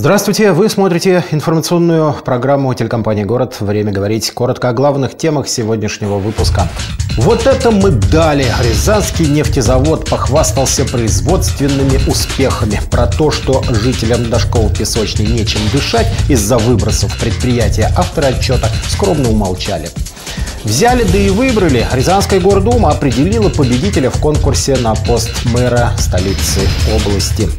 Здравствуйте, вы смотрите информационную программу телекомпании «Город». Время говорить коротко о главных темах сегодняшнего выпуска. Вот это мы дали! Рязанский нефтезавод похвастался производственными успехами. Про то, что жителям Дашкова песочной нечем дышать из-за выбросов предприятия, авторы отчета скромно умолчали. Взяли, да и выбрали. Рязанская гордума определила победителя в конкурсе на пост мэра столицы области.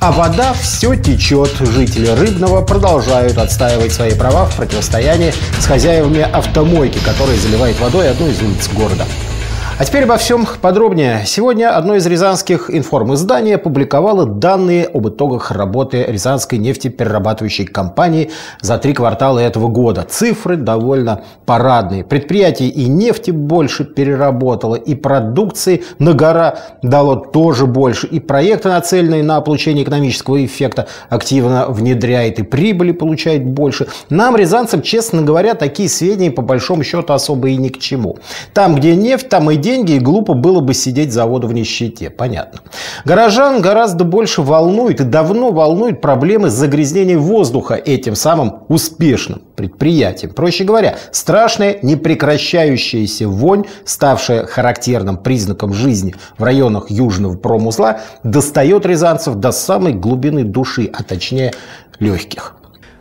А вода все течет. Жители Рыбного продолжают отстаивать свои права в противостоянии с хозяевами автомойки, которые заливают водой одну из улиц города. А теперь обо всем подробнее. Сегодня одно из рязанских информизданий опубликовало данные об итогах работы Рязанской нефтеперерабатывающей компании за три квартала этого года. Цифры довольно парадные. Предприятие и нефти больше переработало, и продукции на гора дало тоже больше, и проекты, нацеленные на получение экономического эффекта, активно внедряет, и прибыли получает больше. Нам, рязанцам, честно говоря, такие сведения по большому счету особо и ни к чему. Там, где нефть, там и деньги и глупо было бы сидеть заводу в нищете. Понятно. Горожан гораздо больше волнует и давно волнует проблемы загрязнения воздуха этим самым успешным предприятием. Проще говоря, страшная непрекращающаяся вонь, ставшая характерным признаком жизни в районах южного промузла, достает рязанцев до самой глубины души, а точнее легких.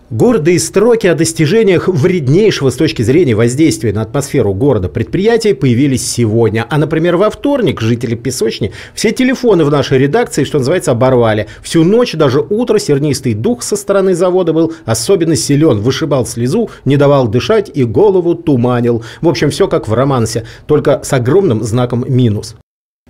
Гордые строки о достижениях вреднейшего с точки зрения воздействия на атмосферу города предприятия появились сегодня. А, например, во вторник жители Песочни все телефоны в нашей редакции, что называется, оборвали. Всю ночь, даже утро, сернистый дух со стороны завода был особенно силен. Вышибал слезу, не давал дышать и голову туманил. В общем, все как в романсе, только с огромным знаком минус.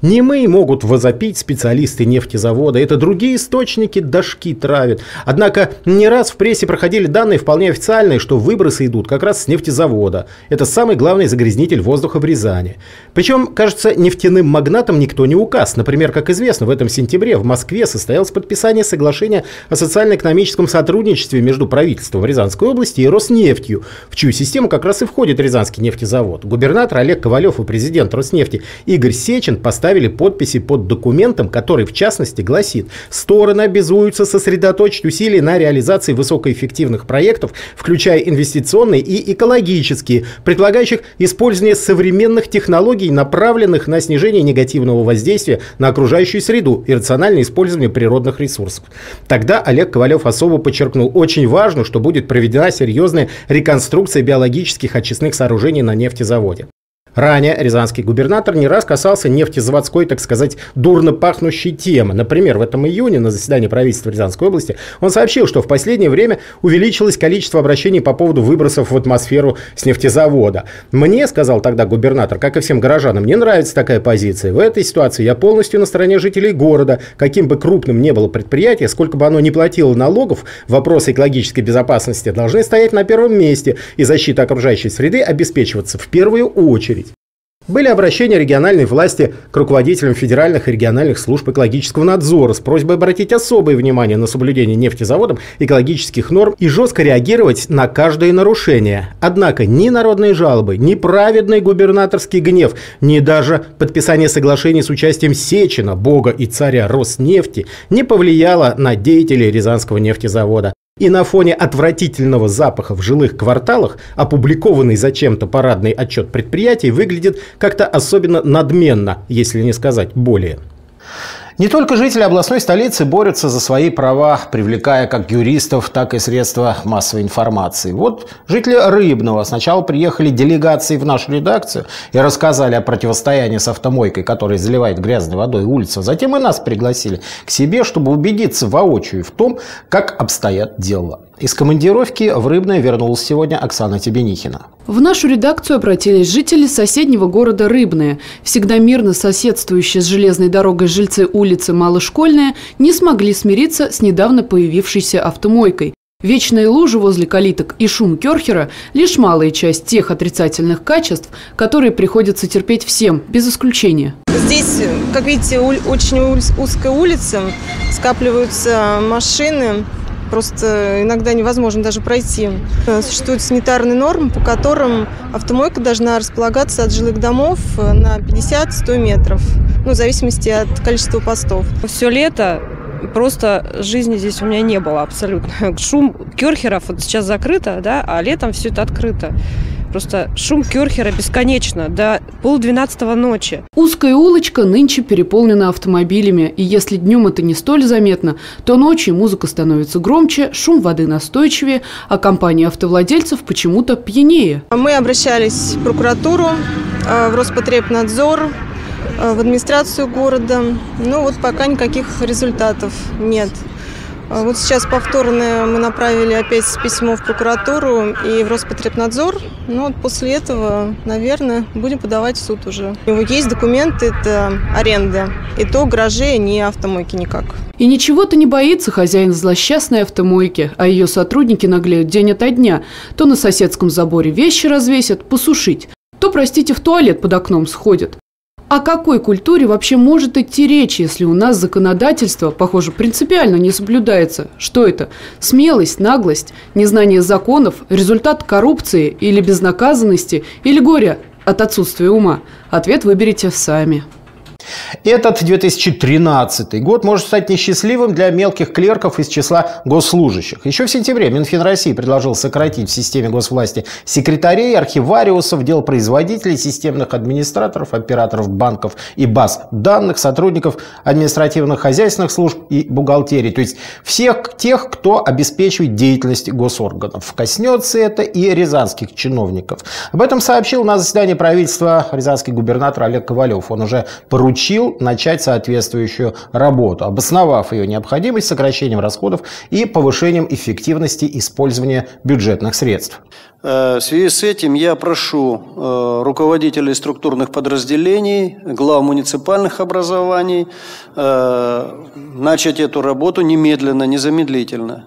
Не мы могут возопить специалисты нефтезавода, это другие источники дошки травят. Однако не раз в прессе проходили данные вполне официальные, что выбросы идут как раз с нефтезавода. Это самый главный загрязнитель воздуха в Рязани. Причем, кажется, нефтяным магнатам никто не указ. Например, как известно, в этом сентябре в Москве состоялось подписание соглашения о социально-экономическом сотрудничестве между правительством Рязанской области и Роснефтью, в чью систему как раз и входит Рязанский нефтезавод. Губернатор Олег Ковалев и президент Роснефти Игорь Сечин поставили поставили подписи под документом, который в частности гласит «Стороны обязуются сосредоточить усилия на реализации высокоэффективных проектов, включая инвестиционные и экологические, предлагающих использование современных технологий, направленных на снижение негативного воздействия на окружающую среду и рациональное использование природных ресурсов». Тогда Олег Ковалев особо подчеркнул, очень важно, что будет проведена серьезная реконструкция биологических очистных сооружений на нефтезаводе. Ранее рязанский губернатор не раз касался нефтезаводской, так сказать, дурно пахнущей темы. Например, в этом июне на заседании правительства Рязанской области он сообщил, что в последнее время увеличилось количество обращений по поводу выбросов в атмосферу с нефтезавода. Мне, сказал тогда губернатор, как и всем горожанам, не нравится такая позиция. В этой ситуации я полностью на стороне жителей города. Каким бы крупным ни было предприятие, сколько бы оно ни платило налогов, вопросы экологической безопасности должны стоять на первом месте, и защита окружающей среды обеспечиваться в первую очередь. Были обращения региональной власти к руководителям федеральных и региональных служб экологического надзора с просьбой обратить особое внимание на соблюдение нефтезаводом экологических норм и жестко реагировать на каждое нарушение. Однако ни народные жалобы, ни праведный губернаторский гнев, ни даже подписание соглашений с участием Сечина, бога и царя Роснефти не повлияло на деятелей Рязанского нефтезавода. И на фоне отвратительного запаха в жилых кварталах опубликованный зачем-то парадный отчет предприятий выглядит как-то особенно надменно, если не сказать более. Не только жители областной столицы борются за свои права, привлекая как юристов, так и средства массовой информации. Вот жители Рыбного сначала приехали делегации в нашу редакцию и рассказали о противостоянии с автомойкой, которая заливает грязной водой улицу. Затем и нас пригласили к себе, чтобы убедиться воочию в том, как обстоят дела. Из командировки в Рыбное вернулась сегодня Оксана Тебенихина. В нашу редакцию обратились жители соседнего города Рыбное. Всегда мирно соседствующие с железной дорогой жильцы улицы Малошкольная не смогли смириться с недавно появившейся автомойкой. Вечные лужи возле калиток и шум керхера – лишь малая часть тех отрицательных качеств, которые приходится терпеть всем, без исключения. Здесь, как видите, очень узкая улица, скапливаются машины, просто иногда невозможно даже пройти. Существуют санитарные нормы, по которым автомойка должна располагаться от жилых домов на 50-100 метров, ну, в зависимости от количества постов. Все лето просто жизни здесь у меня не было абсолютно. Шум керхеров вот сейчас закрыто, да, а летом все это открыто. Просто шум Кёрхера бесконечно, до полдвенадцатого ночи. Узкая улочка нынче переполнена автомобилями, и если днем это не столь заметно, то ночью музыка становится громче, шум воды настойчивее, а компания автовладельцев почему-то пьянее. Мы обращались в прокуратуру, э, в Роспотребнадзор, э, в администрацию города. Ну вот пока никаких результатов нет. А вот сейчас повторно мы направили опять письмо в прокуратуру и в Роспотребнадзор. Ну, вот после этого, наверное, будем подавать в суд уже. У него есть документы, это аренда. И то гаражи, не автомойки никак. И ничего-то не боится хозяин злосчастной автомойки, а ее сотрудники наглеют день ото дня. То на соседском заборе вещи развесят, посушить, то, простите, в туалет под окном сходят. О какой культуре вообще может идти речь, если у нас законодательство, похоже, принципиально не соблюдается? Что это? Смелость, наглость, незнание законов, результат коррупции или безнаказанности, или горя от отсутствия ума? Ответ выберите сами. Этот 2013 год может стать несчастливым для мелких клерков из числа госслужащих. Еще в сентябре Минфин России предложил сократить в системе госвласти секретарей, архивариусов, дел производителей, системных администраторов, операторов банков и баз данных, сотрудников административных хозяйственных служб и бухгалтерии. То есть всех тех, кто обеспечивает деятельность госорганов. Коснется это и рязанских чиновников. Об этом сообщил на заседании правительства рязанский губернатор Олег Ковалев. Он уже поручил поручил начать соответствующую работу, обосновав ее необходимость сокращением расходов и повышением эффективности использования бюджетных средств. Э, в связи с этим я прошу э, руководителей структурных подразделений, глав муниципальных образований э, начать эту работу немедленно, незамедлительно.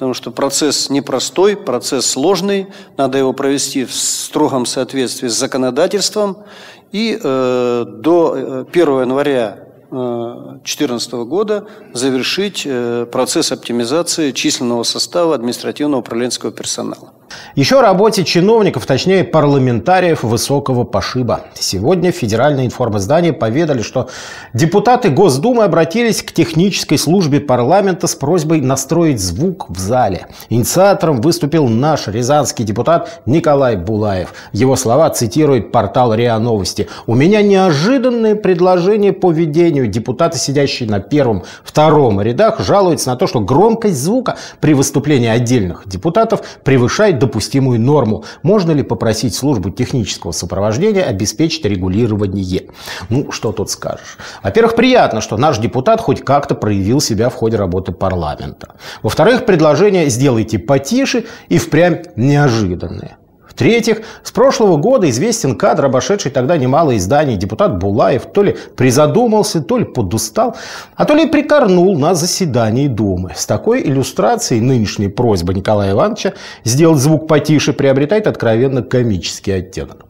Потому что процесс непростой, процесс сложный, надо его провести в строгом соответствии с законодательством. И э, до 1 э, января 2014 э, года завершить э, процесс оптимизации численного состава административного управленческого персонала. Еще о работе чиновников, точнее парламентариев высокого пошиба. Сегодня федеральные информиздания поведали, что депутаты Госдумы обратились к технической службе парламента с просьбой настроить звук в зале. Инициатором выступил наш рязанский депутат Николай Булаев. Его слова цитирует портал РИА Новости. «У меня неожиданное предложение по ведению. Депутаты, сидящие на первом, втором рядах, жалуются на то, что громкость звука при выступлении отдельных депутатов превышает допустимую норму. Можно ли попросить службу технического сопровождения обеспечить регулирование? Ну, что тут скажешь. Во-первых, приятно, что наш депутат хоть как-то проявил себя в ходе работы парламента. Во-вторых, предложение «сделайте потише» и впрямь неожиданное. В-третьих, с прошлого года известен кадр, обошедший тогда немало изданий. Депутат Булаев то ли призадумался, то ли подустал, а то ли прикорнул на заседании Думы. С такой иллюстрацией нынешняя просьба Николая Ивановича сделать звук потише приобретает откровенно комический оттенок.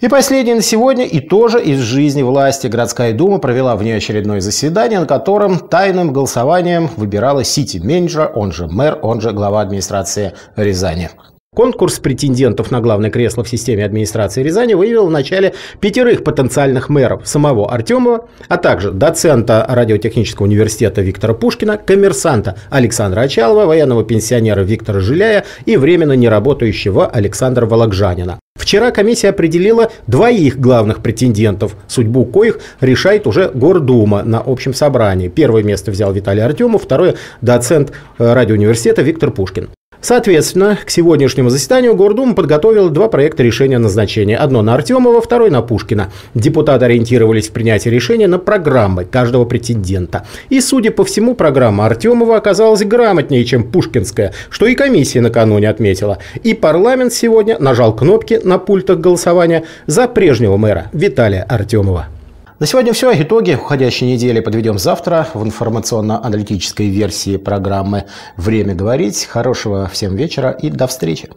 И последнее на сегодня, и тоже из жизни власти. Городская дума провела внеочередное заседание, на котором тайным голосованием выбирала сити-менеджера, он же мэр, он же глава администрации Рязани. Конкурс претендентов на главное кресло в системе администрации Рязани выявил в начале пятерых потенциальных мэров самого Артемова, а также доцента радиотехнического университета Виктора Пушкина, коммерсанта Александра Очалова, военного пенсионера Виктора Жиляя и временно неработающего Александра Вологжанина. Вчера комиссия определила двоих главных претендентов, судьбу коих решает уже Гордума на общем собрании. Первое место взял Виталий Артемов, второе – доцент радиоуниверситета Виктор Пушкин. Соответственно, к сегодняшнему заседанию Гордума подготовила два проекта решения назначения. Одно на Артемова, второй на Пушкина. Депутаты ориентировались в принятии решения на программы каждого претендента. И, судя по всему, программа Артемова оказалась грамотнее, чем Пушкинская, что и комиссия накануне отметила. И парламент сегодня нажал кнопки на пультах голосования за прежнего мэра Виталия Артемова. На сегодня все. Итоги уходящей недели подведем завтра в информационно-аналитической версии программы «Время говорить». Хорошего всем вечера и до встречи.